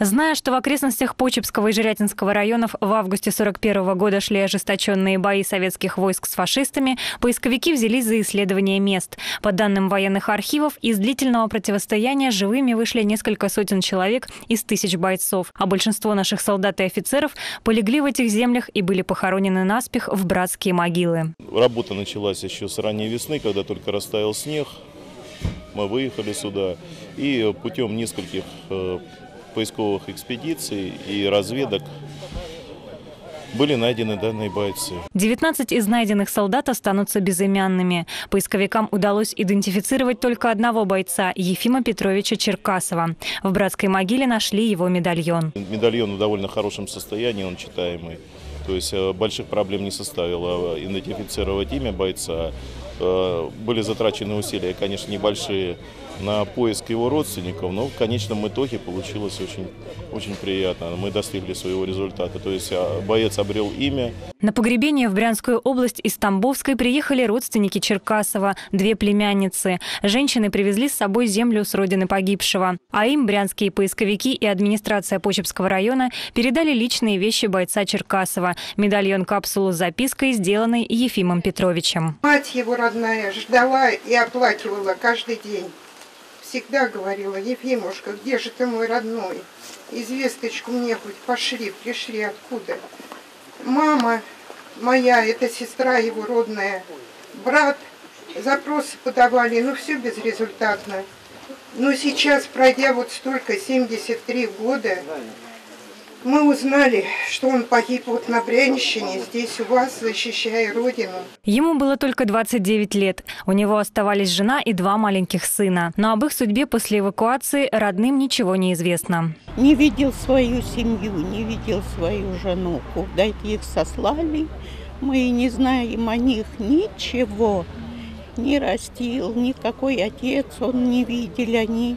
Зная, что в окрестностях Почепского и Жирятинского районов в августе 41 года шли ожесточенные бои советских войск с фашистами, поисковики взялись за исследование мест. По данным военных архивов, из длительного противостояния живыми вышли несколько сотен человек из тысяч бойцов, а большинство наших солдат и офицеров полегли в этих землях и были похоронены наспех в братские могилы. Работа началась еще с ранней весны, когда только растаял снег. Мы выехали сюда и путем нескольких э, поисковых экспедиций и разведок были найдены данные бойцы. 19 из найденных солдат останутся безымянными. Поисковикам удалось идентифицировать только одного бойца – Ефима Петровича Черкасова. В братской могиле нашли его медальон. Медальон в довольно хорошем состоянии, он читаемый. То есть э, больших проблем не составило идентифицировать имя бойца. Э, были затрачены усилия, конечно, небольшие на поиск его родственников, но в конечном итоге получилось очень, очень приятно. Мы достигли своего результата. То есть а, боец обрел имя. На погребение в Брянскую область из Тамбовской приехали родственники Черкасова, две племянницы. Женщины привезли с собой землю с родины погибшего. А им брянские поисковики и администрация Почепского района передали личные вещи бойца Черкасова. Медальон-капсулу с запиской, сделанной Ефимом Петровичем. Мать его родная ждала и оплакивала каждый день всегда говорила, Ефимушка, где же ты мой родной? Известочку мне хоть пошли, пришли откуда? Мама моя, это сестра его родная, брат, запросы подавали, но все безрезультатно. Но сейчас, пройдя вот столько, 73 года, мы узнали, что он погиб вот на Брянщине, здесь у вас, защищая Родину. Ему было только 29 лет. У него оставались жена и два маленьких сына. Но об их судьбе после эвакуации родным ничего не известно. Не видел свою семью, не видел свою жену. Куда их сослали, мы не знаем о них ничего. Не растил, никакой отец он не видел, они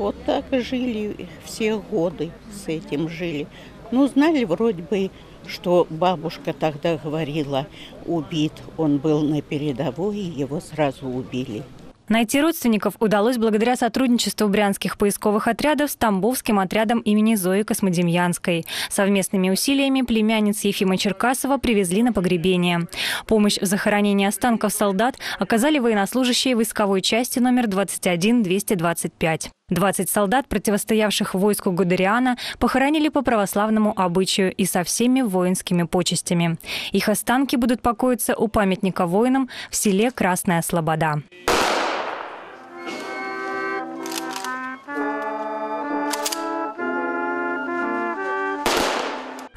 вот так жили все годы, с этим жили. Ну, знали вроде бы, что бабушка тогда говорила, убит, он был на передовой, его сразу убили. Найти родственников удалось благодаря сотрудничеству брянских поисковых отрядов с Тамбовским отрядом имени Зои Космодемьянской. Совместными усилиями племянниц Ефима Черкасова привезли на погребение. Помощь в захоронении останков солдат оказали военнослужащие войсковой части номер 21225. 20 солдат, противостоявших войску Гудериана, похоронили по православному обычаю и со всеми воинскими почестями. Их останки будут покоиться у памятника воинам в селе Красная Слобода.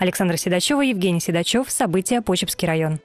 Александра Седачева, Евгений Седачев. События. Почепский район.